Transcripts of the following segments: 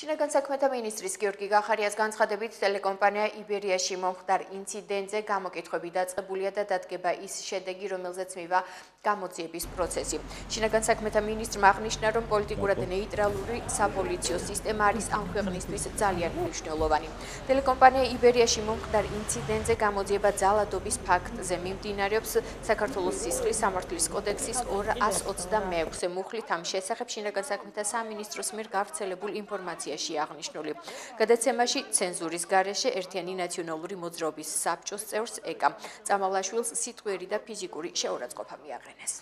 შინაგან საქმეთა მინისტრის გიორგი გახარიას განცხადებით ტელეკომპანია იბერიაში მომხდარ ინციდენტზე გამოკითხვები დაწყებულია და დადგება ის შედეგი, რომელზეც მივა გამოძიების პროცესი. შინაგან საქმეთა მინისტრმა აღნიშნა, რომ პოლიტიკურად ნეიტრალური საპოლიციო სისტემა არის ამ ქვეყნისთვის ძალიან მნიშვნელოვანი. ტელეკომპანია იბერიაში მომხდარ ინციდენტზე გამოძიება ძალადობის ფაქტზე მიმდინარეობს საქართველოს სისხლის სამართლის კოდექსის 226-ე მუხლით ამ შესახებ შინაგან საქმეთა სამინისტროს მიერ გავრცელებულ ინფორმაციას ინფორმაციაში აღნიშნული. გადაცემაში ცენზურის გარეშე ერთიანი ნაციონალური მოძრაობის საბჭოს წევრს ეკა წამალაშვილს სიტყვიერი და ფიზიკური შეურაცხყოფა მიაღწევს.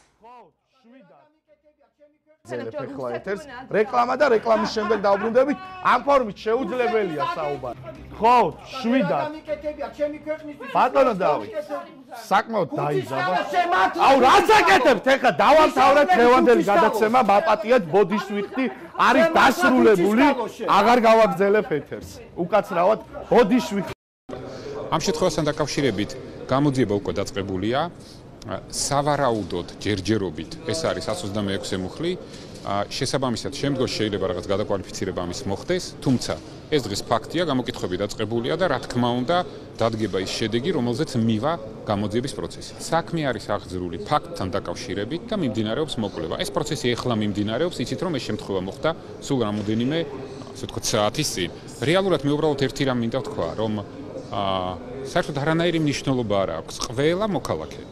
ზელეფეხლა ეთერს რეკლამა და რეკლამის შემდეგ დაუბრუნდებით ამ ფორმით შეუძლებელია საუბარი ხო შვიდა. ბატონო დავით საკმაოდ დაიზაბა აუ რას აკეთებთ ეხა დავამთავრეთ ხევანდელი გადაცემა მაპატიეთ ბოდიშ ვიხდი არის დასრულებული აღარ გავაგზელებ ეთერს. უკაცრავად ბოდიშ ვიხდი ამ შემთხვევასთან დაკავშირებით გამოძიება უკვე დაწყებულია. სავარაუდოდ ჯერჯერობით ეს არის 126 მუხლი შესაბამისად შემდგომ შეიძლება რაღაც გადაკვალიფიცირება ამის მოხდეს თუმცა ეს დღეს ფაქტია გამოკითხები დაწყებულია და რა თქმა უნდა დადგება ის შედეგი რომელზეც მივა გამოძიების პროცესი. საქმე არის აღძრული ფაქტთან დაკავშირებით და მიმდინარეობს მოკვლევა ეს პროცესი ეხლა მიმდინარეობს იცით რომ ეს შემთხვევა მოხდა სულ რამოდენიმე ასე ვთქვათ საათის წინ. რეალურად მე უბრალოდ ერთი რამ მინდა თქვა რომ აა საერთოდ არანაირი მნიშვნელობა არ აქვს. ყველა მოქალაქე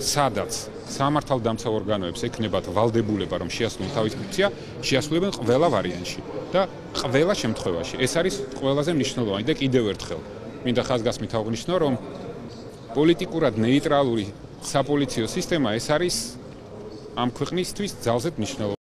სადაც სამართალდამცავ ორგანოებს ექნებათ ვალდებულება რომ შეასრულონ თავის ფუნქცია, შეასრულებენ ყველა ვარიანტში და ყველა შემთხვევაში. ეს არის ყველაზე მნიშვნელოვანი და კიდევ ერთხელ მინდა ხაზგასმით აღნიშნო, რომ პოლიტიკურად ნეიტრალური საპოლიციო სისტემა ეს არის ამ ქვეყნისთვის ძალზედ მნიშვნელოვანი